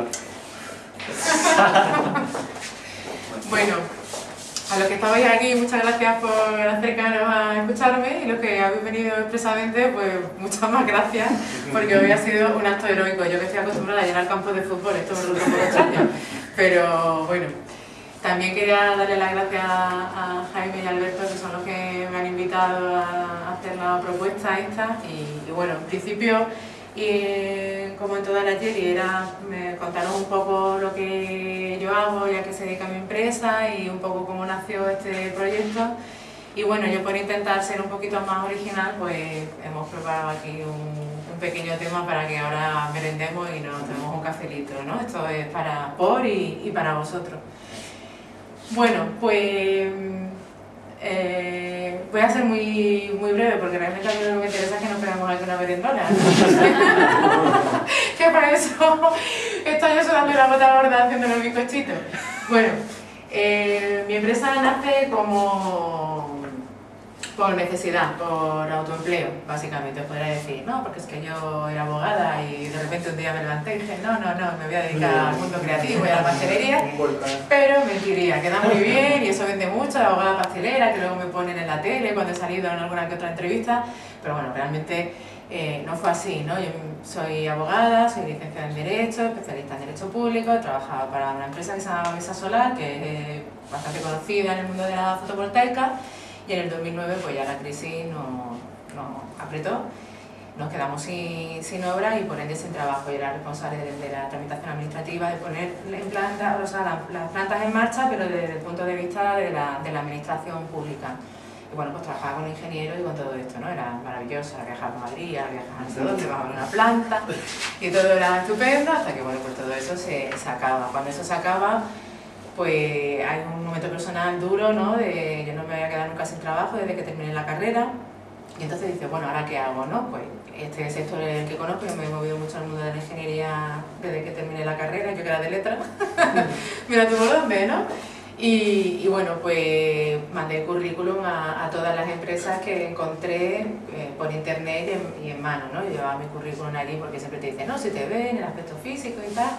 Bueno, a los que estabais aquí, muchas gracias por acercaros a escucharme y los que habéis venido expresamente, pues muchas más gracias, porque hoy ha sido un acto heroico. Yo que estoy acostumbrada a llenar campos de fútbol, esto me resulta un poco extraño, pero bueno. También quería darle las gracias a Jaime y Alberto, que son los que me han invitado a hacer la propuesta esta. Y, bueno, en principio, y como en toda la serie, era me contaron un poco lo que yo hago, ya que se dedica a mi empresa, y un poco cómo nació este proyecto. Y bueno, yo por intentar ser un poquito más original, pues hemos preparado aquí un, pequeño tema para que ahora merendemos y nos tomemos un cafelito, ¿no? Esto es para por y para vosotros. Bueno, pues eh, voy a ser muy, muy breve porque realmente a mí lo que me interesa es que nos pegamos alguna merendona. que para eso estoy yo sudando la gota gorda haciendo los bizcochitos. Bueno, eh, mi empresa nace como por necesidad, por autoempleo, básicamente, podría decir, no, porque es que yo era abogada y de repente un día me levanté y dije, no, no, no, me voy a dedicar al mundo creativo y a la pastelería, pero mentiría, queda muy bien y eso vende mucho, la abogada pastelera, que luego me ponen en la tele cuando he salido en alguna que otra entrevista, pero bueno, realmente eh, no fue así, ¿no? Yo soy abogada, soy licenciada en Derecho, especialista en Derecho Público, he trabajado para una empresa que se llama Mesa Solar, que es bastante conocida en el mundo de la fotovoltaica, y en el 2009 pues ya la crisis nos, apretó, nos quedamos sin, sin, obra y por ende sin trabajo. Yo era responsable de, la tramitación administrativa, de poner en planta, o sea, las, plantas en marcha, pero desde el punto de vista de la, de la administración pública. Y bueno, pues trabajaba con ingenieros y con todo esto, ¿no? Era maravilloso, viajar a Madrid, viajar a no sé dónde, bajar una planta, y todo era estupendo, hasta que bueno, pues todo eso se, se acaba. Cuando eso se acaba, pues hay un momento personal duro, ¿no? De me voy a quedar nunca sin trabajo desde que terminé la carrera. Y entonces dices, bueno, ¿ahora qué hago, no? Pues este sector es el que conozco, me he movido mucho al mundo de la ingeniería desde que terminé la carrera, yo que era de letra. Mira tú por dónde, ¿no? Y, bueno, pues mandé el currículum a, todas las empresas que encontré eh, por internet y en, mano, ¿no? Yo llevaba mi currículum allí porque siempre te dicen, no, si te ven, el aspecto físico y tal.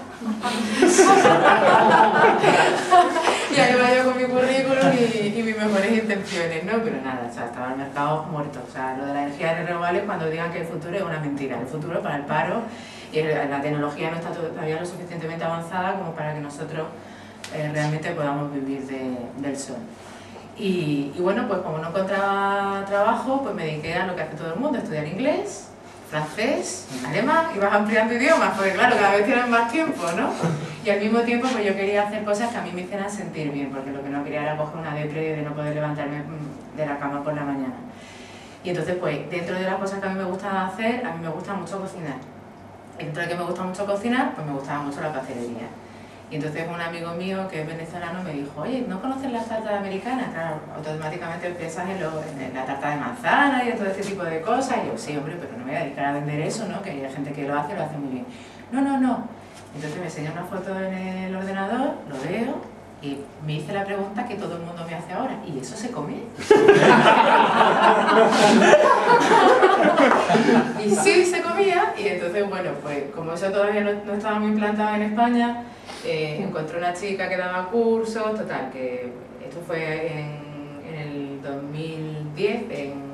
y ahí va yo con mi currículum y, mis mejores intenciones, ¿no? Pero nada, o sea, estaba el mercado muerto. O sea, lo de la energía de renovables cuando digan que el futuro es una mentira. El futuro para el paro y la tecnología no está todavía lo suficientemente avanzada como para que nosotros eh, realmente podamos vivir del sol. Y, bueno, pues como no encontraba trabajo, pues me dediqué a lo que hace todo el mundo, estudiar inglés, francés, alemán, y vas ampliando idiomas, porque claro, cada vez tienes más tiempo, ¿no? Y al mismo tiempo pues yo quería hacer cosas que a mí me hicieran sentir bien, porque lo que no quería era coger una depre de no poder levantarme mm, de la cama por la mañana. Y entonces pues dentro de las cosas que a mí me gusta hacer, a mí me gusta mucho cocinar. Y dentro de que me gusta mucho cocinar, pues me gustaba mucho la pastelería. Y entonces un amigo mío que es venezolano me dijo, oye, ¿no conoces las tartas americanas? Claro, automáticamente piensas en, en, la tarta de manzana y en todo este tipo de cosas. Y yo, sí, hombre, pero no me voy a dedicar a vender eso, ¿no? Que hay gente que lo hace, lo hace muy bien. No, no, no. Entonces me enseña una foto en el ordenador, lo veo y me hice la pregunta que todo el mundo me hace ahora, ¿y eso se come? y sí, se comía, y entonces, bueno, pues como eso todavía no, no estaba muy implantado en España, eh, encontré una chica que daba cursos, total, que esto fue en, el 2010, en,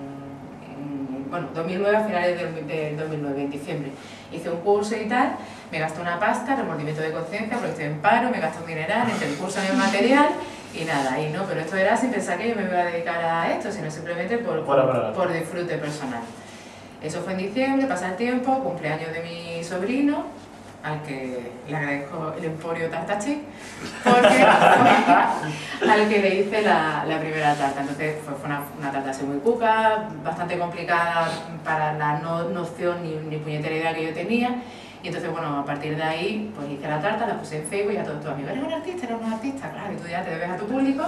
bueno, 2009, a finales del, 2009, en diciembre. Hice un curso y tal, me gasté una pasta, remordimiento de conciencia, porque estoy en paro, me gasté un dineral entre el curso y el material, y nada, y no, pero esto era sin pensar que yo me iba a dedicar a esto, sino simplemente por, por, por disfrute personal. Eso fue en diciembre, pasa el tiempo, cumpleaños de mi sobrino, al que le agradezco el emporio Tartachi, porque al que le hice la, primera tarta. Entonces fue, una, una, tarta así muy cuca, bastante complicada para la no noción ni, ni puñetera idea que yo tenía. Y entonces, bueno, a partir de ahí, pues hice la tarta, la puse en Facebook y a todos tus amigos, ¿eres un artista? ¿Eres un artista? Claro, y tú ya te debes a tu público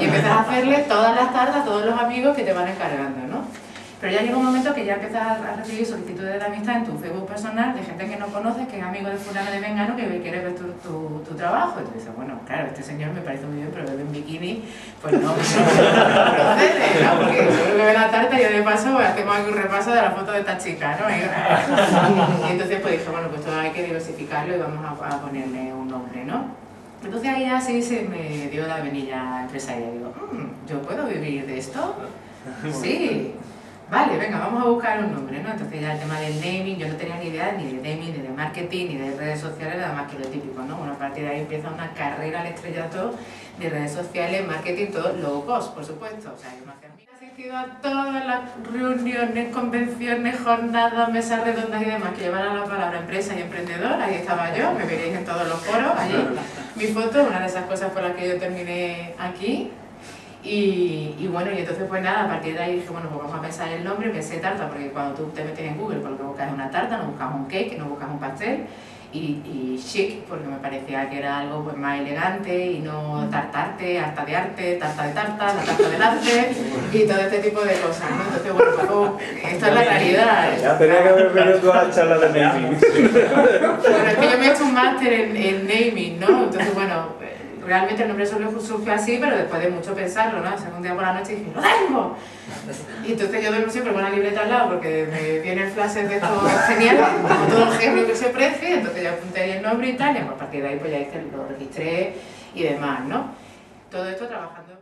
y empiezas a hacerle todas las tartas a todos los amigos que te van encargando, ¿no? Pero ya llega un momento que ya empiezas a recibir solicitudes de amistad en tu Facebook personal de gente que no conoces, que es amigo de fulano de Vengano, que quiere ver tu, tu, tu trabajo. Y tú dices, bueno, claro, este señor me parece muy bien, pero bebe en bikini, pues no, no procede, ¿no? Porque seguro que ve la tarta y yo de paso pues, hacemos un repaso de la foto de esta chica, ¿no? Y, entonces pues dije, bueno, pues todo hay que diversificarlo y vamos a, a ponerle un nombre, ¿no? Entonces ahí así se me dio la venilla empresaria. Digo, mmm, ¿yo puedo vivir de esto? Sí. Vale, venga, vamos a buscar un nombre, ¿no? Entonces ya el tema del naming, yo no tenía ni idea ni de naming, ni de marketing, ni de redes sociales, nada más que lo típico, ¿no? Bueno, a partir de ahí empieza una carrera al estrellato de redes sociales, marketing, todo low cost, por supuesto. O sea, yo me he asistido a todas las reuniones, convenciones, jornadas, mesas redondas y demás que llevan a la palabra empresa y emprendedor, ahí estaba yo, me veréis en todos los foros, allí, mi foto, una de esas cosas por las que yo terminé aquí, y, bueno, y entonces pues nada, a partir de ahí dije, bueno, pues vamos a pensar el nombre, pensé tarta, porque cuando tú te metes en Google, pues lo que buscas es una tarta, no buscas un cake, no buscas un pastel, y, y, chic, porque me parecía que era algo pues, más elegante y no tartarte, harta de arte, tarta de tarta, la tarta del arte y todo este tipo de cosas, ¿no? Entonces, bueno, pues, esto es la realidad. Ya tenía que haber venido tú a la charla de naming. bueno, es que yo me he hecho un máster en, en naming, ¿no? Entonces, bueno, realmente el nombre solo surgió así, pero después de mucho pensarlo, ¿no? O sea, un día por la noche dije, ¡lo tengo! Y entonces yo duermo siempre con una libreta al lado porque me vienen flashes de esto genial, como todo genio que se precie, entonces ya apunté ahí el nombre y tal, y a partir de ahí pues ya hice, lo registré y demás, ¿no? Todo esto trabajando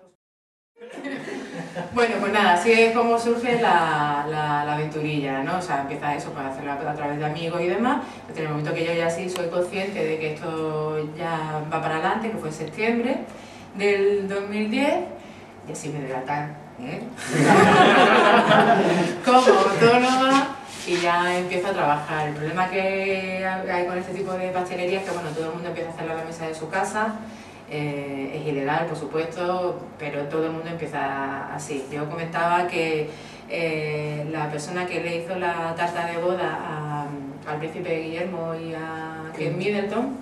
bueno, pues nada, así es como surge la, la, aventurilla, ¿no? O sea, empieza eso para hacerlo a través de amigos y demás. En el momento que yo ya sí soy consciente de que esto ya va para adelante, que fue en septiembre del 2010, y así me delatan, ¿eh? como autónoma y ya empiezo a trabajar. El problema que hay con este tipo de pastelería es que, bueno, todo el mundo empieza a hacerlo a la mesa de su casa, eh, es ilegal, por supuesto, pero todo el mundo empieza así. Yo comentaba que eh, la persona que le hizo la tarta de boda al príncipe Guillermo y a Kate Middleton,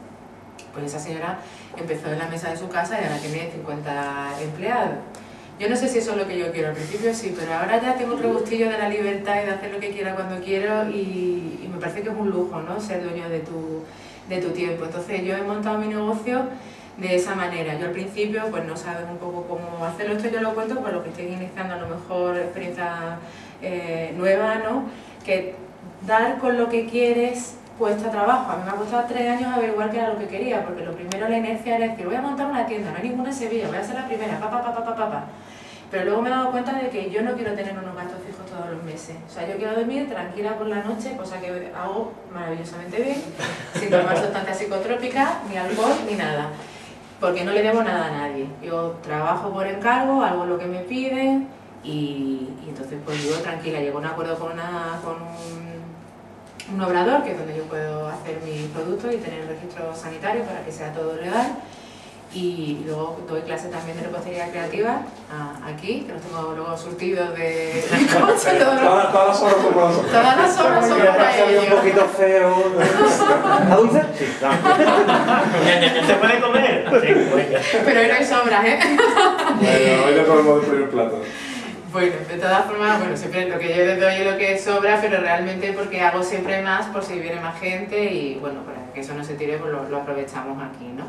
pues esa señora empezó en la mesa de su casa y ahora tiene 50 empleados. Yo no sé si eso es lo que yo quiero, al principio sí, pero ahora ya tengo el rebustillo de la libertad y de hacer lo que quiera cuando quiero y, y me parece que es un lujo, ¿no? Ser dueño de tu, de tu tiempo. Entonces yo he montado mi negocio de esa manera. Yo al principio pues no sabes un poco cómo hacerlo, esto yo lo cuento por lo que estoy iniciando a lo mejor experiencia eh, nueva, ¿no? Que dar con lo que quieres cuesta trabajo. A mí me ha costado tres años averiguar qué era lo que quería, porque lo primero la inercia era decir, voy a montar una tienda, no hay ninguna en Sevilla, voy a ser la primera, pa, pa, pa, pa, pa, pa. Pero luego me he dado cuenta de que yo no quiero tener unos gastos fijos todos los meses. O sea, yo quiero dormir tranquila por la noche, cosa que hago maravillosamente bien, sin tomar sustancias psicotrópicas, ni alcohol, ni nada porque no le debo nada a nadie. Yo trabajo por encargo, hago lo que me piden y, entonces pues yo tranquila, llego a un acuerdo con, una, con un, un, obrador, que es donde yo puedo hacer mis productos y tener el registro sanitario para que sea todo legal y luego doy clases también de repostería creativa aquí, que los tengo luego surtidos de coche. todas, las horas son. Todas las horas son un poquito feo. ¿A dulce? Sí, ¿Se puede comer? Pero hoy no hay sobras, ¿eh? Bueno, hoy no podemos despedir platos. Bueno, de todas formas, bueno, siempre lo que yo les doy es lo que sobra, pero realmente porque hago siempre más por si viene más gente y bueno, para que eso no se tire, pues lo, lo aprovechamos aquí, ¿no?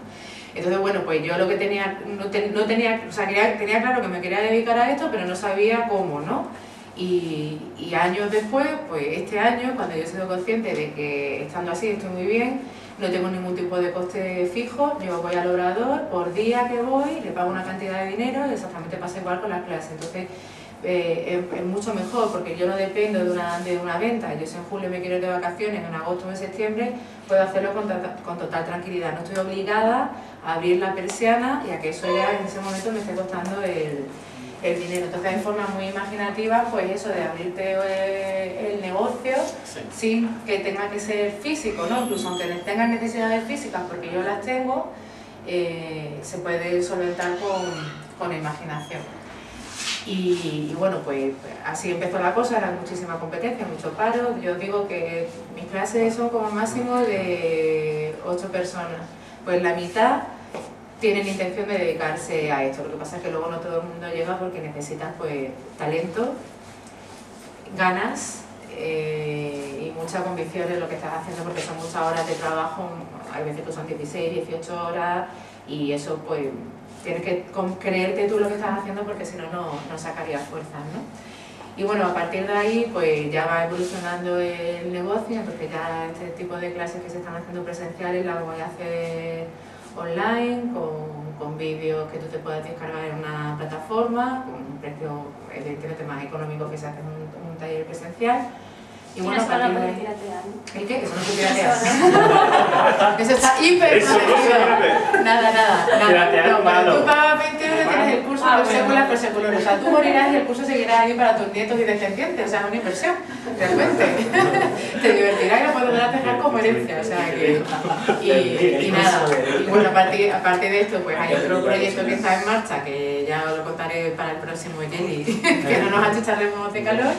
Entonces, bueno, pues yo lo que tenía, no, tenía, o sea, tenía claro que me quería dedicar a esto, pero no sabía cómo, ¿no? Y, años después, pues este año, cuando yo he sido consciente de que estando así estoy muy bien, no tengo ningún tipo de coste fijo, yo voy al obrador, por día que voy, le pago una cantidad de dinero y exactamente pasa igual con las clases. Entonces, eh, es, mucho mejor porque yo no dependo de una, de una venta. Yo si en julio me quiero ir de vacaciones, en agosto o en septiembre, puedo hacerlo con, con total tranquilidad. No estoy obligada abrir la persiana y a que eso ya en ese momento me esté costando el, el dinero. Entonces, de forma muy imaginativa, pues eso de abrirte eh, el, negocio sin que tenga que ser físico, ¿no? Incluso aunque tengan necesidades físicas, porque yo las tengo, eh, se puede solventar con, con imaginación. Y, bueno, pues así empezó la cosa, era muchísima competencia, mucho paro. Yo digo que mis clases son como máximo de ocho personas. Pues la mitad tienen intención de dedicarse a esto. Lo que pasa es que luego no todo el mundo llega porque necesitan pues talento ganas eh, y mucha convicción en lo que estás haciendo porque son muchas horas de trabajo, hay veces que son 16, 18 horas y eso pues tienes que creerte tú lo que estás haciendo porque si no no sacarías fuerzas, ¿no? Y bueno, a partir de ahí pues ya va evolucionando el negocio, entonces ya este tipo de clases que se están haciendo presenciales las voy a hacer online, con, con vídeos que tú te puedas descargar en una plataforma, con un precio evidentemente más económico que si haces un, un taller presencial. Y bueno, para de. ¿El qué? Eso no se piratea. Eso está hiper Eso no. Nada, nada, nada. No, cuando tú pagas 20 euros tienes el curso Ah, por bueno. séculas por seculones. O sea, tú morirás y el curso seguirá ahí para tus nietos y descendientes. O sea, es una inversión, realmente. Te divertirás y lo podrás dejar como herencia. O sea, que... Y, y nada. Y bueno, a partir, a partir de esto, pues hay otro proyecto que está en marcha, que ya os lo contaré para el próximo Jelly, que no nos achicharremos de calor.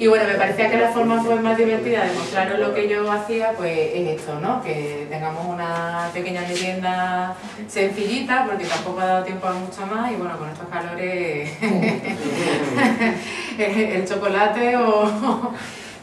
Y bueno, me parecía que la forma pues, más divertida de mostraros lo que yo hacía, pues es esto, ¿no? Que tengamos una pequeña merienda sencillita, porque tampoco ha dado tiempo a mucho más, y bueno, con estos calores, el chocolate o...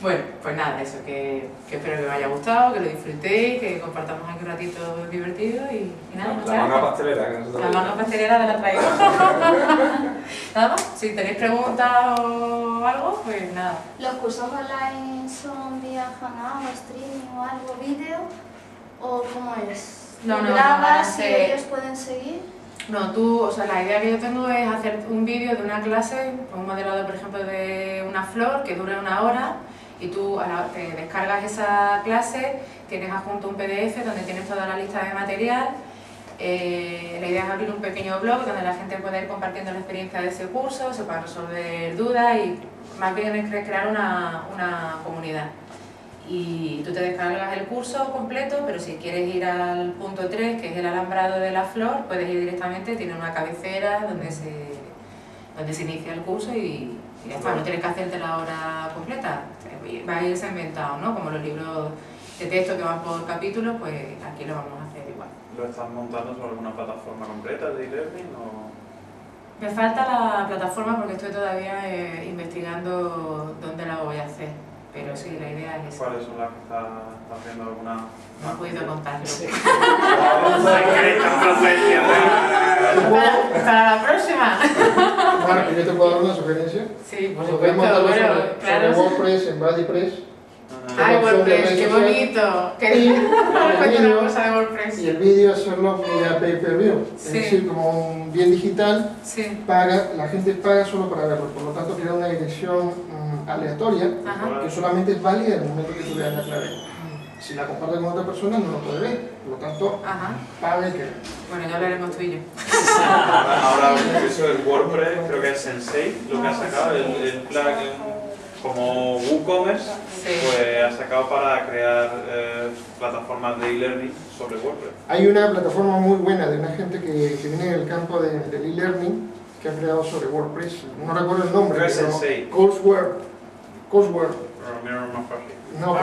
Bueno, pues nada, eso, que, que espero que os haya gustado, que lo disfrutéis, que compartamos aquí un ratito divertido y, y nada, muchas La manga gracias. pastelera, que nosotros La manga pastelera la traigo. nada más, si tenéis preguntas o algo, pues nada. ¿Los cursos online son vía Hangout, streaming o algo, vídeo? ¿O cómo es? No, ¿Lo no, no, grabas y ellos pueden seguir? No, tú, o sea, la idea que yo tengo es hacer un vídeo de una clase, un modelado, por ejemplo, de una flor que dure una hora y tú te descargas esa clase, tienes adjunto un PDF donde tienes toda la lista de material. Eh, la idea es abrir un pequeño blog donde la gente pueda ir compartiendo la experiencia de ese curso, se puedan resolver dudas y más bien es cre- crear una, una comunidad. Y tú te descargas el curso completo, pero si quieres ir al punto 3, que es el alambrado de la flor, puedes ir directamente, tiene una cabecera donde se, donde se inicia el curso y, y no tienes que hacerte la hora completa, va a ir segmentado, ¿no? Como los libros de texto que van por capítulos, pues aquí lo vamos a hacer igual. ¿Lo estás montando sobre alguna plataforma concreta de e-learning o...? Me falta la plataforma porque estoy todavía eh, investigando dónde la voy a hacer, pero sí, la idea es esa. ¿Cuáles son las que estás estás haciendo alguna...? No he podido contarlo. Profesional. Para, para la próxima. Bueno, yo te puedo dar una sugerencia. Sí, por Pues podemos supuesto, montarlo bueno, sobre, sobre claro. WordPress, en BuddyPress. Ah, Ay, WordPress, qué bonito. Y Que el cuento una cosa de WordPress. Y el vídeo hacerlo vía pay-per-view. Sí. Es decir, como un bien digital, Sí, paga, la gente paga solo para verlo. Por lo tanto, crea una dirección mm, aleatoria ajá. que solamente es válida en el momento que tú le das la clave. Si la compartes con otra persona, no lo puede ver. Por lo tanto, y que Bueno, ya hablaremos tú y yo. Ahora, eso del WordPress, creo que es Sensei lo que ha sacado, el, el plugin como WooCommerce, Sí. pues ha sacado para crear eh, plataformas de e-learning sobre WordPress. Hay una plataforma muy buena de una gente que, que viene del campo de- del e-learning que ha creado sobre WordPress. No recuerdo el nombre, pero Sensei. Courseware. Mira, no.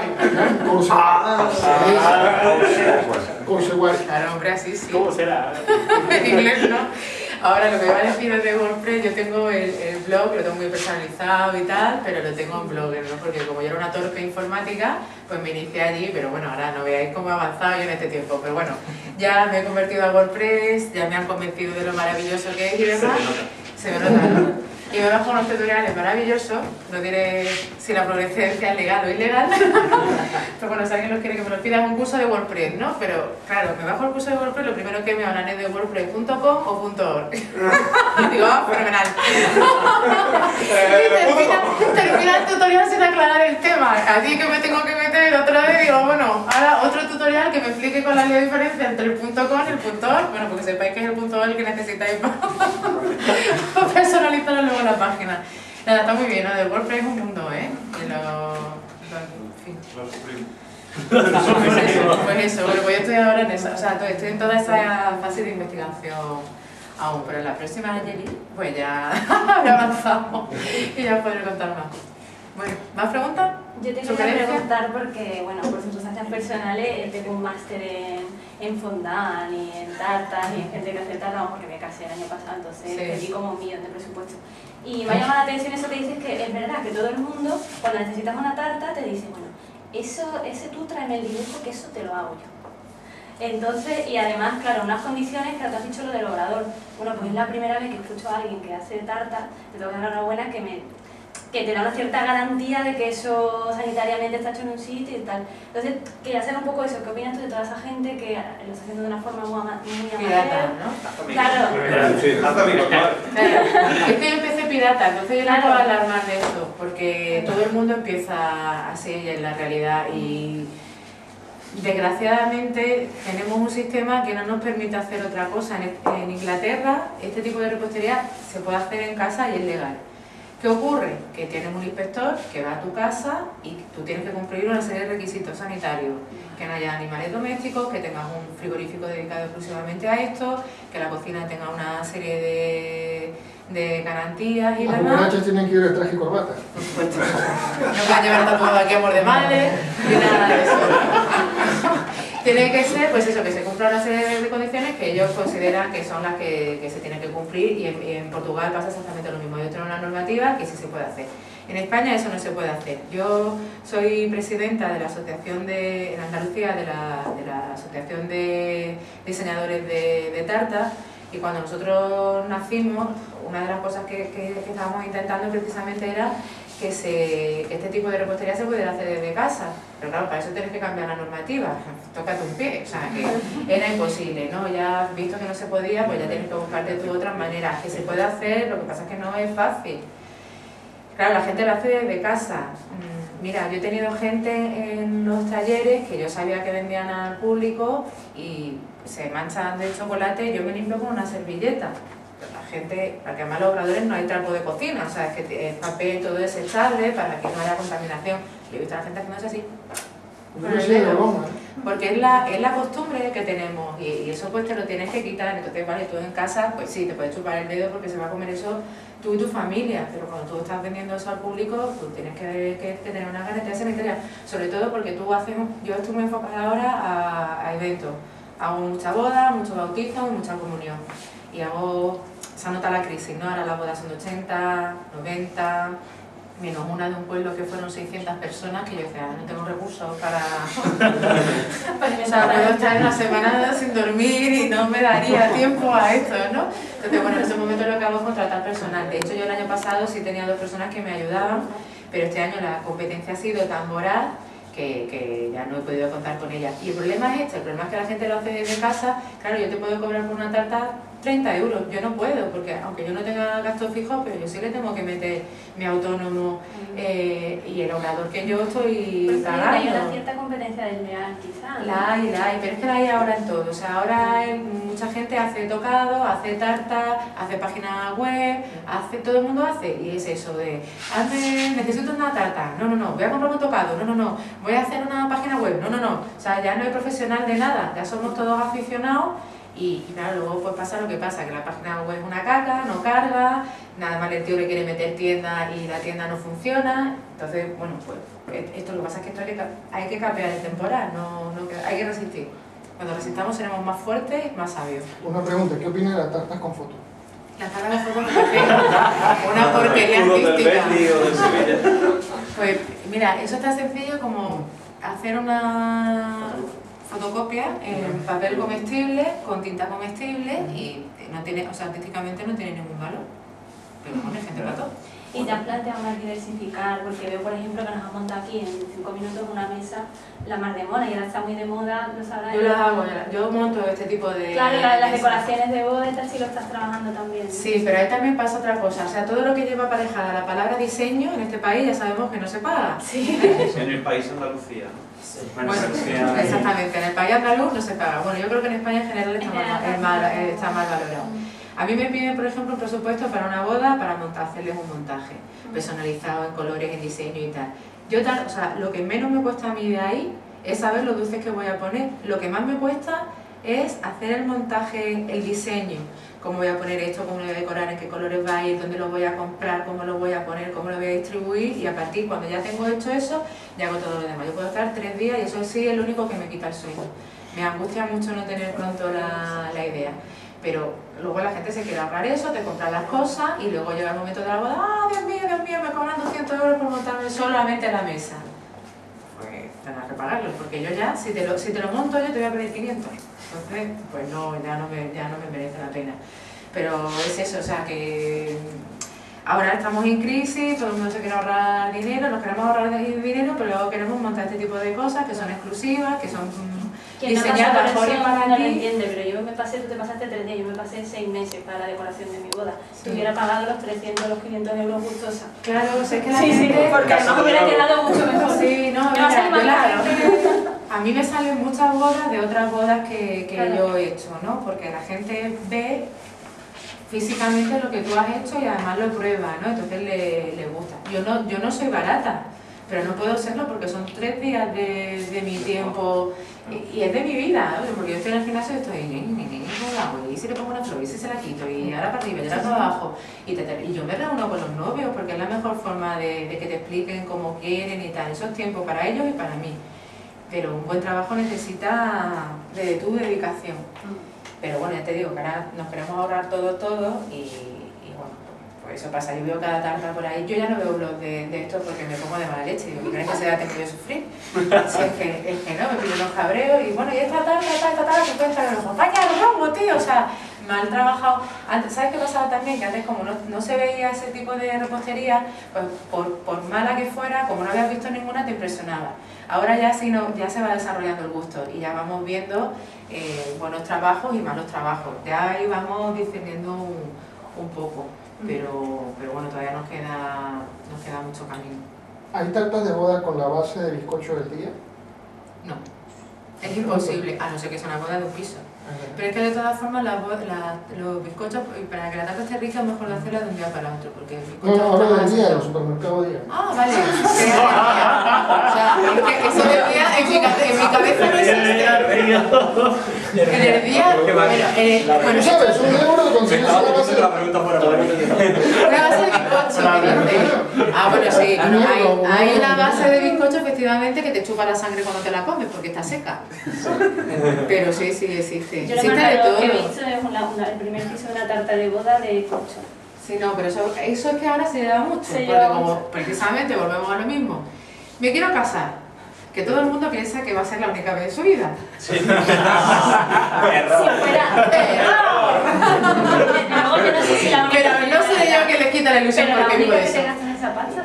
¿eh? Courseware. Courseware. Claro, hombre, así sí. ¿Cómo será? en inglés, ¿no? Ahora, lo que iba a decir de WordPress, yo tengo el, el blog, lo tengo muy personalizado y tal, pero lo tengo en Blogger, ¿no? Porque como yo era una torpe informática, pues me inicié allí, pero bueno, ahora no veáis cómo he avanzado yo en este tiempo. Pero bueno, ya me he convertido a WordPress, ya me han convencido de lo maravilloso que es y demás. Se me nota, ¿no? Y me bajo unos tutoriales maravillosos, no diré si la progrescencia es legal o ilegal, pero bueno, si alguien los quiere que me los pida es un curso de WordPress, ¿no? Pero claro, me bajo el curso de WordPress, lo primero que me hablan es de wordpress.com o .org. Digo, ah, fenomenal. y termina, termina el tutorial sin aclarar el tema, así que me tengo que meter otra vez y digo, bueno, ahora otro tutorial que me explique cuál es la diferencia entre el .com y el .org, bueno, porque sepáis que es el .org que necesitáis para personalizarlo luego la página. Nada, está muy bien, ¿no? De WordPress es un mundo, ¿eh? De lo. Pues eso, pues eso, bueno, pues yo estoy ahora en esa, o sea, estoy en toda esa fase de investigación aún, pero en la próxima pues ya he avanzado y ya podré contar más. Bueno, ¿más preguntas? Yo te quería ¿Sugerencia? preguntar porque, bueno, por circunstancias personales, eh, tengo un máster en, en fondant y en tartas y en gente que hace tartas, vamos, porque me casé el año pasado, entonces Sí. pedí como un millón de presupuesto. Y me ha llamado la atención eso que dices que es verdad que todo el mundo, cuando necesitas una tarta, te dice, bueno, eso, ese tú tráeme el dibujo que eso te lo hago yo. Entonces, y además, claro, unas condiciones, que tú has dicho lo del obrador. Bueno, pues es la primera vez que escucho a alguien que hace tarta, te tengo que dar la enhorabuena, que me que te da una cierta garantía de que eso sanitariamente está hecho en un sitio y tal. Entonces, quería saber un poco eso, ¿qué opinas tú de toda esa gente que lo está haciendo de una forma muy, muy Pirata? ¿no? Claro. Es que yo empecé pirata, entonces yo no Claro. puedo alarmar de eso, porque todo el mundo empieza así en la realidad y desgraciadamente tenemos un sistema que no nos permite hacer otra cosa. En, en Inglaterra este tipo de repostería se puede hacer en casa y es legal. ¿Qué ocurre? Que tienes un inspector que va a tu casa y tú tienes que cumplir una serie de requisitos sanitarios. Que no haya animales domésticos, que tengas un frigorífico dedicado exclusivamente a esto, que la cocina tenga una serie de, de garantías y demás. borrachas tienen que ir de traje y corbata. Por supuesto. No pueden llevar tampoco aquí amor de madre, ni nada de eso. Tiene que ser, pues eso, que se cumpla una serie de condiciones que ellos consideran que son las que, se tienen que cumplir y en, Portugal pasa exactamente lo mismo. Ellos tienen una normativa que sí se puede hacer. En España eso no se puede hacer. Yo soy presidenta de la asociación de, en Andalucía, de la, de la Asociación de Diseñadores de, Tartas y cuando nosotros nacimos, una de las cosas que- que estábamos intentando precisamente era que, se, este tipo de repostería se pudiera hacer desde casa. Pero claro, para eso tienes que cambiar la normativa, tócate un pie, o sea que era imposible, ¿no? Ya visto que no se podía, pues ya tienes que buscarte tú otras maneras. Que se puede hacer, lo que pasa es que no es fácil. Claro, la gente lo hace desde casa. Mm, Mira, yo he tenido gente en los talleres que yo sabía que vendían al público y se manchan de chocolate y yo me limpio con una servilleta. La gente, porque además los obradores no hay trapo de cocina, o sea, es que es papel todo desechable para que no haya contaminación. Yo he visto a la gente haciéndose así, no sé. ¿eh? porque es la, es la costumbre que tenemos y, y eso pues te lo tienes que quitar. Entonces, vale, tú en casa, pues sí, te puedes chupar el dedo porque se va a comer eso tú y tu familia, pero cuando tú estás vendiendo eso al público, tú tienes que, que- que tener una garantía sanitaria, sobre todo porque tú haces, yo estoy muy enfocada ahora a, a eventos, hago mucha boda, mucho bautizo y mucha comunión, y hago, se nota la crisis, ¿no? Ahora las bodas son de 80, 90, menos una de un pueblo que fueron 600 personas, que yo decía, "Ah, no tengo recursos para... O sea, puedo estar una semana sin dormir y no me daría tiempo a esto, ¿no? Entonces, bueno, en ese momento lo que hago es contratar personal. De hecho, yo el año pasado sí tenía dos personas que me ayudaban, pero este año la competencia ha sido tan voraz que, que ya no he podido contar con ella. Y el problema es este, el problema es que la gente lo hace desde casa. Claro, yo te puedo cobrar por una tarta 30 euros, yo no puedo, porque aunque yo no tenga gastos fijos, pero yo sí le tengo que meter mi autónomo eh, y el obrador que yo estoy Pues pagando. hay una cierta competencia desleal, quizás. ¿no? La hay, la hay, pero es que la hay ahora en todo. O sea, ahora hay- mucha gente hace tocado, hace tarta, hace página web, hace, todo el mundo hace. Y es eso de, hazme, necesito una tarta, no, no, no, voy a comprar un tocado, no, no, no, voy a hacer una página web, no, no, no. O sea, ya no hay profesional de nada, ya somos todos aficionados. Y, y claro, luego pues pasa lo que pasa, que la página web es una caca, no carga, nada más el tío le quiere meter tienda y la tienda no funciona. Entonces, bueno, pues e- esto lo que pasa es que esto hay que, hay que capear el temporal, no, hay que resistir. Cuando resistamos seremos más fuertes y más sabios. Una pregunta, ¿qué opina de las tartas con fotos? La cara de foto me parece una porquería artística. Pues mira, eso es tan sencillo como hacer una fotocopia en papel comestible, con tinta comestible y no tiene, o sea, artísticamente no tiene ningún valor. Pero bueno, hay gente para todo. Y te has planteado más diversificar, porque veo, por ejemplo, que nos has montado aquí en cinco minutos una mesa, la mar de mona, y ahora está muy de moda, lo sabrás. Yo las hago, yo monto este tipo de... Claro, la- las de- decoraciones de boda y tal, sí lo estás trabajando también. ¿no? Sí, pero ahí también pasa otra cosa. O sea, todo lo que lleva aparejada la palabra diseño en este país ya sabemos que no se paga. Sí. En el país Andalucía, ¿no? Bueno, Andalucía. exactamente, en el país andaluz no se paga. Bueno, yo creo que en España en general está, mal, general es mal- está mal valorado. A mí me piden, por ejemplo, un presupuesto para una boda para montar, hacerles un montaje personalizado en colores, en diseño y tal. Yo tal, o sea, lo que menos me cuesta a mí de ahí es saber los dulces que voy a poner. Lo que más me cuesta es hacer el montaje, el diseño, cómo voy a poner esto, cómo lo voy a decorar, en qué colores va a ir, dónde lo voy a comprar, cómo lo voy a poner, cómo lo voy a distribuir y a partir cuando ya tengo hecho eso, ya hago todo lo demás. Yo puedo estar tres días y eso sí es lo único que me quita el sueño. Me angustia mucho no tener pronto la, la idea. Pero luego la gente se quiere ahorrar eso, te compra las cosas y luego llega el momento de la boda, ¡ah, Dios mío, Dios mío, me cobran 200 euros por montarme solamente la mesa! Pues tendrás que pagarlo, porque yo ya, si te, lo, si te lo monto yo te voy a pedir 500. Entonces, pues no, ya no me, ya no me merece la pena. Pero es eso, o sea que ahora estamos en crisis, todo el mundo se quiere ahorrar dinero, nos queremos ahorrar dinero, pero luego queremos montar este tipo de cosas que son exclusivas, que son mm, diseñadas por para ti. Pasé, tú te pasaste tres días, yo me pasé seis meses para la decoración de mi boda. Sí. Si hubiera pagado los 300, los 500 euros gustosa. Claro, o sea, es que la Sí, sí, gente... porque además hubiera quedado mucho mejor. Sí, no, Me va a mira, yo gente- a mí me salen muchas bodas de otras bodas que, que Claro. yo he hecho, ¿no? Porque la gente ve físicamente lo que tú has hecho y además lo prueba, ¿no? Entonces le, le gusta. Yo no, yo no soy barata, pero no puedo serlo porque son tres días de, de mi tiempo y, y es de mi vida, ¿no? Porque yo estoy en el gimnasio y estoy, "Ni, ni, ni, ni, ¿cómo lo hago? y si le pongo una flor, y si se la quito, y ahora para arriba, y ahora para abajo. Y, te- y yo me reúno con los novios porque es la mejor forma de, de que te expliquen cómo quieren y tal. Eso es tiempo para ellos y para mí. Pero un buen trabajo necesita de tu dedicación. Pero bueno, ya te digo que ahora nos queremos ahorrar todo, todo y, pues eso pasa. Yo veo cada tarta por ahí. Yo ya no veo blogs de, de esto porque me pongo de mala leche. Digo, ¿qué da tiempo de sufrir? Si es que, es que no, me pillo unos cabreos y bueno, y esta tarta, esta, esta tarta, que puede los vaya el robo, tío. O sea, mal trabajado. Antes, ¿sabes qué pasaba también? Que antes como no, no se veía ese tipo de repostería, pues por, por mala que fuera, como no habías visto ninguna, te impresionaba. Ahora ya ya se va desarrollando el gusto y ya vamos viendo eh, buenos trabajos y malos trabajos. Ya ahí vamos discerniendo un poco, pero, pero bueno, todavía nos queda, nos queda mucho camino. ¿Hay tartas de boda con la base de bizcocho del día? No, es imposible, a no ser que sea una boda de un piso. Pero es que de todas formas bo- la- los bizcochos, y para que la tarta esté rica es mejor hacerla de un día para otro, porque el No, bizcocho no, del más día, del seco. supermercado día. Ah, vale. O sea, es que eso de día en mi, en mi cabeza no existe. En el día, bueno, eh, bueno, ¿Tú sabes? Un euro consigues una base la pregunta fuera por ahí. Una base de bizcocho. Ah, bueno, sí, bueno, hay, hay una base de bizcocho efectivamente que te chupa la sangre cuando te la comes porque está seca. Pero sí, sí, existe. Yo lo de que he visto es una- una- el primer piso de una tarta de boda de corcho. Sí, no, pero eso, eso es que ahora se lleva mucho. Se porque como mucho. precisamente volvemos a lo mismo. Me quiero casar. Que todo el mundo piensa que va a ser la única vez de su vida. Si fuera... No sé si la Pero no seré yo que les quita la ilusión Pero porque vivo única de eso.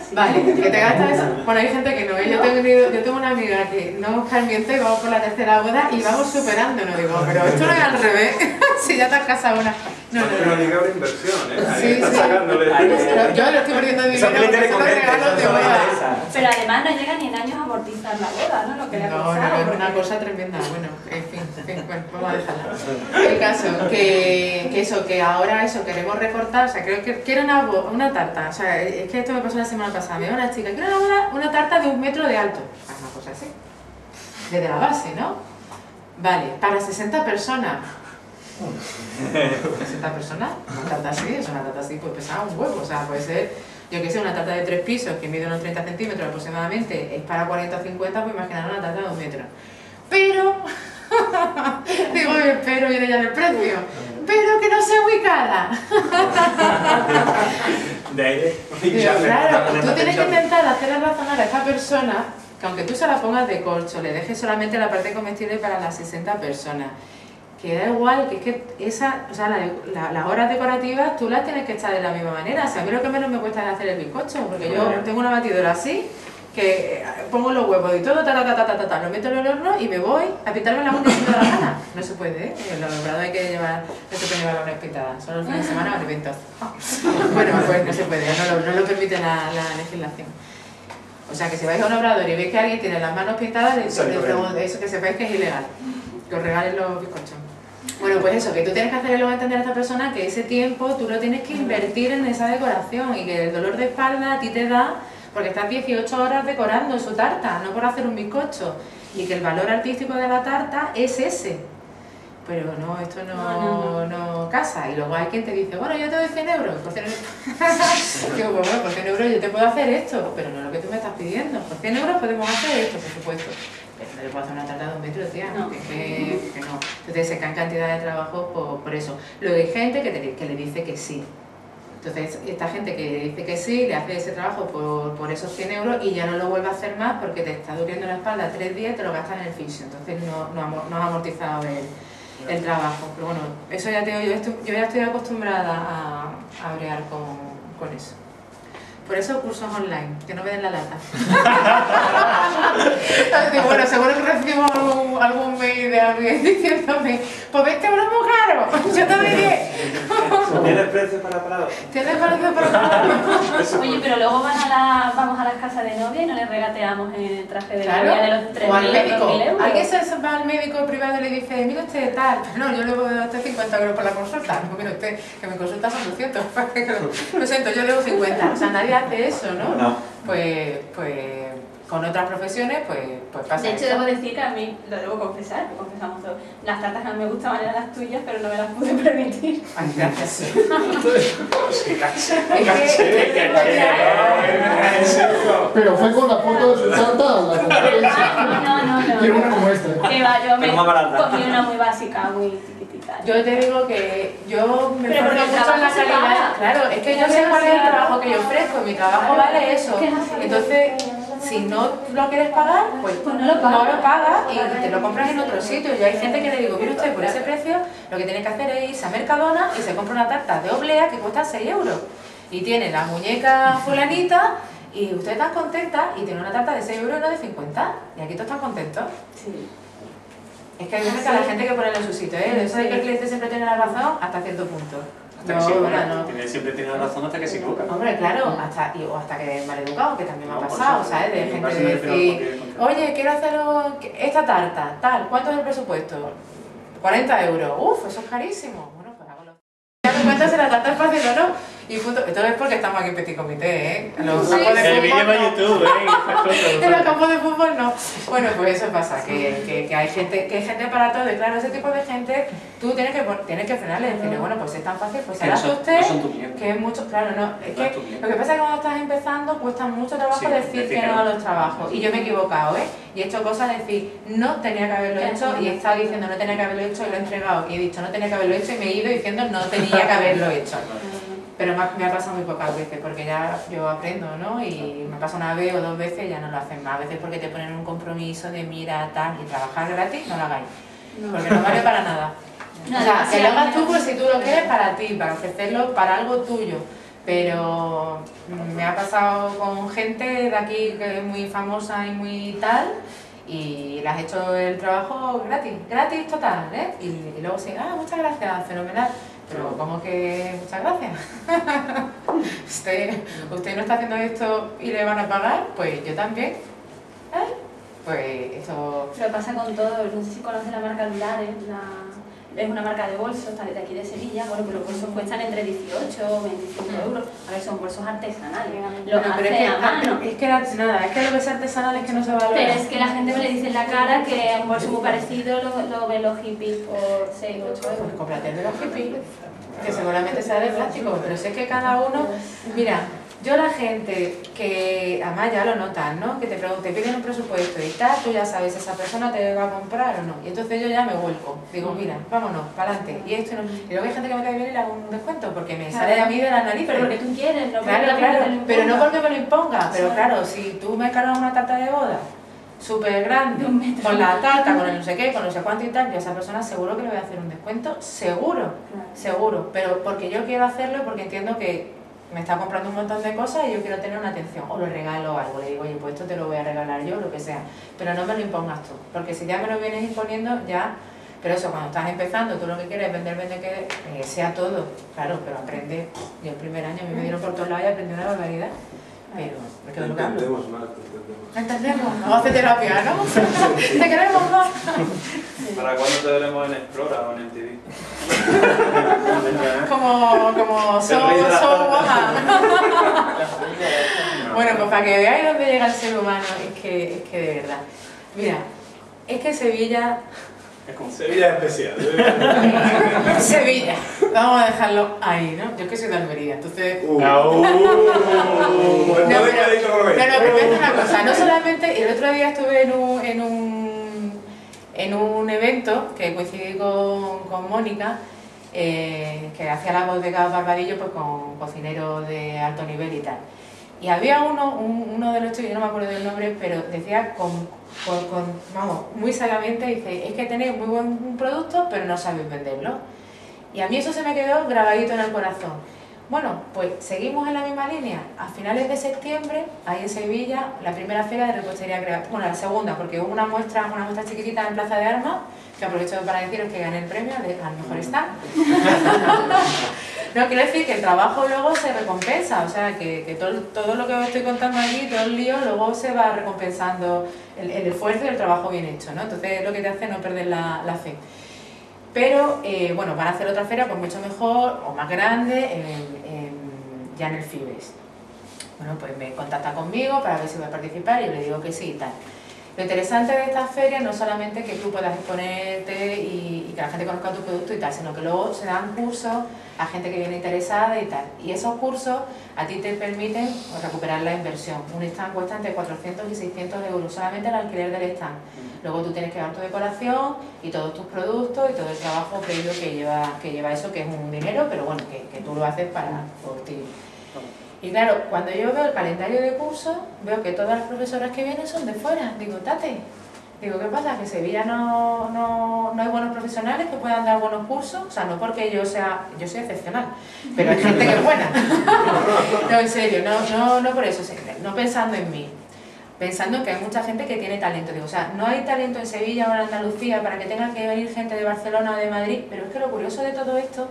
Sí. Vale, que te gastas eso. Bueno, hay gente que no, ¿eh? Yo tengo, yo tengo una amiga que no escarmiente y vamos por la tercera boda y vamos superando. No digo, pero esto no es al revés. si ya te has casado una. No, no, Pero no. una inversión, ¿eh? Ahí Sí, está sí. sacándole. Pero yo le estoy perdiendo dinero Esa porque película son con los regalos de boda. Pero además no llega ni en años a amortizar la boda, ¿no? Lo que le ha No, es una cosa tremenda. Bueno, en bueno, vamos a dejarla. El caso, que, eso, que ahora eso, queremos recortar, o sea, creo que quiero una, una tarta, o sea, es que esto me pasó la semana pasada, me dio una chica, quiero una, una tarta de un metro de alto, Ah, una cosa así, desde la base, ¿no? Vale, para 60 personas. 60 personas, una tarta así, es una tarta así, pues pesaba un huevo, o sea, puede ser, yo que sé, una tarta de tres pisos que mide unos 30 centímetros aproximadamente, es para 40 o 50, pues imaginar una tarta de dos metros. Pero, pero viene ya el precio, pero que no sea muy cara. Claro, tú tienes que intentar hacerle razonar a esta persona que aunque tú se la pongas de corcho, le dejes solamente la parte comestible para las 60 personas, que da igual, que es que esa, o sea, la- la- las horas decorativas tú las tienes que echar de la misma manera. O sea, a mí lo que menos me cuesta es hacer el bizcocho, porque yo tengo una batidora así, que eh, pongo los huevos y todo, ta, ta, ta, ta, ta, ta, ta, lo meto en el horno y me voy a pintarme la uña si me da la gana. No se puede, ¿eh? En los hay que llevar, no se puede llevar las uñas pintadas, solo el fin de semana o en eventos. Bueno, pues no se puede, no lo, no lo permite la, la legislación. O sea, que si vais a un obrador y veis que alguien tiene las manos pintadas, eso que sepáis que es ilegal, que os regalen los bizcochos. Bueno, pues eso, que tú tienes que hacerle luego entender a esta persona que ese tiempo tú lo tienes que invertir en esa decoración y que el dolor de espalda a ti te da porque estás 18 horas decorando su tarta, no por hacer un bizcocho. Y que el valor artístico de la tarta es ese. pero no, esto no, No, no casa. Y luego hay quien te dice, bueno, yo te doy 100 euros. Por 100 euros. Digo, bueno, por 100 euros yo te puedo hacer esto, pero no es lo que tú me estás pidiendo. Por 100 euros podemos hacer esto, por supuesto. Pero no le puedo hacer una tarta de un metro, tía, No. que, que- que no. Entonces se caen cantidad de trabajo por, por eso. Luego hay gente que, te- que le dice que sí. Entonces, esta gente que dice que sí, le hace ese trabajo por, por esos 100 euros y ya no lo vuelve a hacer más porque te está doliendo la espalda tres días y te lo gastas en el fisio. Entonces, no, no has amortizado el, el trabajo. Pero bueno, eso ya te digo, yo, estoy- yo ya estoy acostumbrada a, a brear con, con eso. Por eso cursos online, que no me den la lata. Bueno, seguro que recibimos algún, algún mail de alguien diciéndome, pues 20 euros muy caro, yo te 10. ¿Tienes precio para Prado? ¿Tienes parecido para pagar? Oye, pero luego van a la, vamos a las casas de novia y no les regateamos en el traje de Claro, novia de los 3.000 o al médico. 2.000 euros. Alguien se va al médico privado y le dice, mire usted tal. No, yo le voy a usted 50 euros por la consulta. No, mire usted, que mi consulta son 200. Lo siento, yo le doy 50. O sea, nadie hace eso, ¿no? No. Pues, pues con otras profesiones, pues, pues pasa De hecho, eso. debo decir que a mí, lo debo confesar, que confesamos todos, las tartas que a mí me gustaban eran las tuyas, pero no me las pude permitir. Ay, gracias. Pero fue con la foto de su tarta la. No, no, no, Quiero una no. como esta. Que va, yo me Pero más barata. cogí una muy básica, muy. Yo te digo que yo me Pero porque mucho en la calidad. Claro, es que yo sé cuál es el trabajo que yo ofrezco, mi trabajo vale eso. Entonces, si no lo quieres pagar, pues, Pues no lo pagas. pagas y te lo compras en otro sitio. Yo hay gente que le digo, mire usted, por ese precio, lo que tiene que hacer es irse a Mercadona y se compra una tarta de oblea que cuesta 6 euros. Y tiene la muñeca fulanita y usted está contenta y tiene una tarta de 6 euros y no de 50. Y aquí todos están contentos. Sí. Es que hay veces que a la gente que ponerle en su sitio, ¿eh? Eso de que el cliente siempre tiene la razón hasta cierto punto. Hasta que No, se bueno, equivoca. no. Tiene- Siempre tiene razón hasta que se equivoca. Hombre, claro, hasta, y- o hasta que es maleducado, que también me ha pasado, eso, ¿sabes? De gente de me a decir, oye, quiero hacer esta tarta, tal, ¿cuánto es el presupuesto? 40 euros, uf, eso es carísimo. Bueno, pues hago lo ya me cuenta si la tarta es fácil o no. Y punto. Esto es porque estamos aquí en Petit Comité, ¿eh? Los Sí, campos de El vídeo fútbol, a no. YouTube, ¿eh? En los campos de fútbol no. Bueno, pues eso pasa, que, que, que hay gente que hay gente para todo. Y claro, ese tipo de gente, tú tienes que, tienes que frenarle y decirle, bueno, pues es tan fácil, pues son- usted. no son tu. Que es mucho, claro, no. Es que lo que pasa es que cuando estás empezando cuesta mucho trabajo Sí, decir decir que no. a los trabajos. Y yo me he equivocado, ¿eh? Y he hecho cosas de decir, no tenía que haberlo hecho y he estado diciendo no tenía que haberlo hecho y lo he entregado. Y he dicho no tenía que haberlo hecho y me he ido diciendo no tenía que haberlo hecho. Pero me ha, me ha pasado muy pocas veces porque ya yo aprendo, ¿no? Y me pasa una vez o dos veces y ya no lo hacen más. A veces porque te ponen un compromiso de mira, tal, y trabajar gratis, no lo hagáis. Porque no vale para nada. No, o sea, que lo hagas tú ¿no? pues si tú lo quieres para ti, para ofrecerlo para algo tuyo. Pero mm, me ha pasado con gente de aquí que es muy famosa y muy tal y le has hecho el trabajo gratis, gratis total, ¿eh? Y, y luego sí, ah, muchas gracias, fenomenal. Pero ¿cómo que muchas gracias? usted, usted no está haciendo esto y le van a pagar, pues yo también. ¿eh? Pues eso... Pero pasa con todo, no sé si conoces la marca Lulares, la... es una marca de bolsos de aquí de Sevilla, bueno, que los bolsos cuestan entre 18 o 25 Mm. euros, a ver, son bolsos artesanales, los Bueno, pero es que, a mano. es que nada, es que lo que es artesanal es que no se valora. Pero es que la gente me le dice en la cara que un bolso muy parecido lo, lo ven los hippies por 6 o 8 Pues euros. cómprate el de los hippies, que seguramente sea de plástico, pero sé que cada uno... Mira, yo la gente que, además ya lo notan, ¿no? Que te pregunte, piden un presupuesto y tal, tú ya sabes si esa persona te va a comprar o no. Y entonces yo ya me vuelco, digo, mira, vámonos, para adelante. Y esto no... Y luego hay gente que me cae bien y le hago un descuento, porque me sale a mí de la nariz. Pero porque tú quieres, no porque Claro, la gente claro, te lo pero no porque me lo imponga, pero Sí. claro, si tú me cargas una tarta de boda súper grande, con la tarta, con el no sé qué, con no sé cuánto y tal, yo a esa persona seguro que le voy a hacer un descuento, seguro, Claro. seguro, pero porque yo quiero hacerlo y porque entiendo que me está comprando un montón de cosas y yo quiero tener una atención, o lo regalo algo, le digo, oye, pues esto te lo voy a regalar yo, lo que sea, pero no me lo impongas tú, porque si ya me lo vienes imponiendo, ya... Pero eso, cuando estás empezando, tú lo que quieres es vender, vender, que eh, sea todo. Claro, pero aprende. Yo el primer año a mí me dieron por todos lados y aprendí una barbaridad. Pero me quedo lo más, entendemos. Entendemos, vamos a hacer terapia, ¿no? Te queremos más. ¿Para cuándo te veremos en Explora o en MTV? Como, como so, so. Bueno, pues para que veáis dónde llega el ser humano, es que, es que de verdad. Mira, es que Sevilla Es como... Sevilla es especial. Sevilla. Vamos a dejarlo ahí, ¿no? Yo es que soy de Almería, entonces... Uh. No. No, pero- ¿qué ha dicho Robert? No, no, pero una cosa, no solamente, el otro día estuve en un, en un, en un evento que coincidí con, con Mónica, eh, que hacía la voz de Gabo Barbadillo pues, con cocineros de alto nivel y tal. Y había uno, un- uno de los chicos, yo no me acuerdo del nombre, pero decía con, con- vamos, muy sagamente, dice, es que tenéis muy buen producto, pero no sabéis venderlo. Y a mí eso se me quedó grabadito en el corazón. Bueno, pues seguimos en la misma línea. A finales de septiembre, ahí en Sevilla, la primera feria de repostería creativa. Bueno, la segunda, porque hubo una muestra, una muestra chiquitita en Plaza de Armas, que aprovecho para deciros que gané el premio de, al mejor stand. no, quiero decir que el trabajo luego se recompensa, o sea, que, que todo, todo lo que os estoy contando aquí, todo el lío, luego se va recompensando el, el esfuerzo y el trabajo bien hecho, ¿no? Entonces es lo que te hace no perder la, la fe. Pero, eh, bueno, van a hacer otra feria pues mucho mejor o más grande en- ya en el Fibes. Bueno, pues me contacta conmigo para ver si voy a participar y yo le digo que sí y tal. Lo interesante de esta feria no solamente que tú puedas exponerte y, que la gente conozca tu producto y tal, sino que luego se dan cursos a gente que viene interesada y tal. Y esos cursos a ti te permiten pues, recuperar la inversión. Un stand cuesta entre 400 y 600 euros, solamente el alquiler del stand. Luego tú tienes que dar tu decoración y todos tus productos y todo el trabajo previo que lleva, eso, que es un dinero, pero bueno, que, que tú lo haces para por ti. Y claro, cuando yo veo el calendario de cursos, veo que todas las profesoras que vienen son de fuera. Digo, Tate, digo, ¿qué pasa? ¿Que Sevilla no, no, no hay buenos profesionales que puedan dar buenos cursos? O sea, no porque yo sea, yo soy excepcional, pero hay gente que es buena. no, en serio, no, no, no por eso, no pensando en mí. Pensando que hay mucha gente que tiene talento. Digo, o sea, no hay talento en Sevilla o en Andalucía para que tenga que venir gente de Barcelona o de Madrid, pero es que lo curioso de todo esto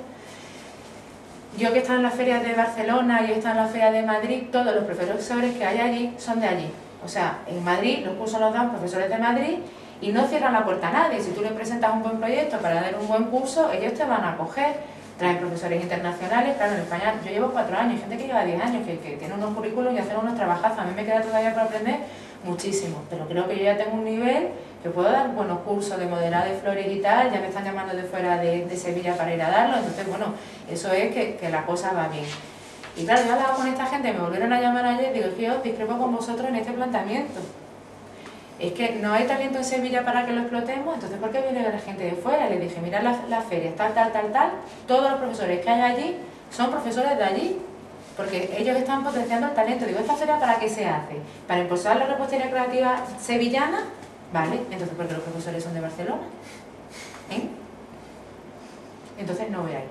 yo que he estado en las ferias de Barcelona y he estado en las ferias de Madrid, todos los profesores que hay allí son de allí. O sea, en Madrid los cursos los dan profesores de Madrid y no cierran la puerta a nadie. Si tú les presentas un buen proyecto para dar un buen curso, ellos te van a acoger. Traen profesores internacionales, claro, en España yo llevo cuatro años, gente que lleva diez años, que, que tiene unos currículos y hacen unos trabajazos. A mí me queda todavía por aprender muchísimo, pero creo que yo ya tengo un nivel que puedo dar buenos cursos de modelado de flores y tal, ya me están llamando de fuera de, Sevilla para ir a darlo, entonces bueno, eso es que, la cosa va bien. Y claro, yo hablaba con esta gente, me volvieron a llamar ayer, digo, es que yo discrepo con vosotros en este planteamiento. Es que no hay talento en Sevilla para que lo explotemos, entonces ¿por qué viene la gente de fuera? Le dije, mira las las ferias, tal, tal, tal, tal, todos los profesores que hay allí son profesores de allí, porque ellos están potenciando el talento. Digo, ¿esta feria para qué se hace? ¿Para impulsar la repostería creativa sevillana? Vale, entonces ¿por qué los profesores son de Barcelona? ¿Eh? Entonces no voy a ir.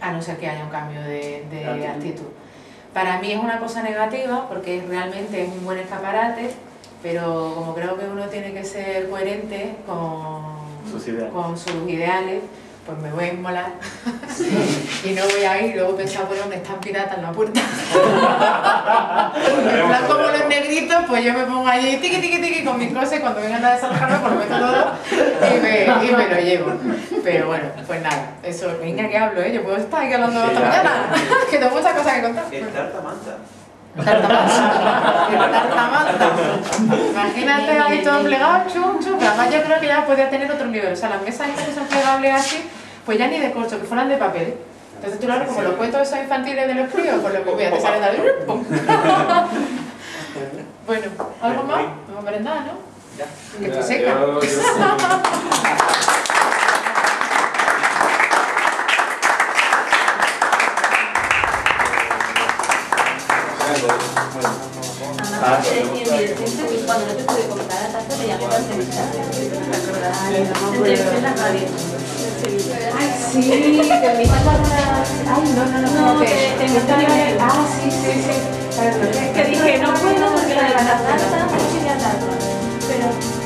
A no ser que haya un cambio de, de Actitud. actitud. Para mí es una cosa negativa porque realmente es un buen escaparate, pero como creo que uno tiene que ser coherente con Sus con sus ideales, pues me voy a inmolar y no voy a ir y luego pensar poner un stand pirata en la puerta. plan como los negritos, pues yo me pongo allí tiqui tiqui tiqui con mis cosas y cuando vengan a desalojarme pues lo meto todo y me, y me lo llevo. Pero bueno, pues nada, eso, venga que hablo, ¿eh? yo puedo estar aquí hablando hasta mañana, que tengo muchas cosas que contar. Es tarta manta. Tartamanta. Tartamanta. Imagínate ahí todo plegado, chum, chum. Además yo creo que ya podía tener otro nivel. O sea, las mesas estas que son plegables así, pues ya ni de corcho, que fueran de papel. Entonces tú lo ves como los cuentos esos infantiles de los críos, pues lo que voy a te. Bueno, ¿algo más? No me nada, ¿no? Que defensa que cuando no te pude comprar la taza te llamé para entrevistar. ¿Te acordarás? Te entrevisté en la radio. Ay, sí, que te invitan para... Ay, no, no, no, no, que te invitan a... Ah, sí, sí, sí. Que dije, no puedo porque la de la tarta, mucho y la tarta. Pero...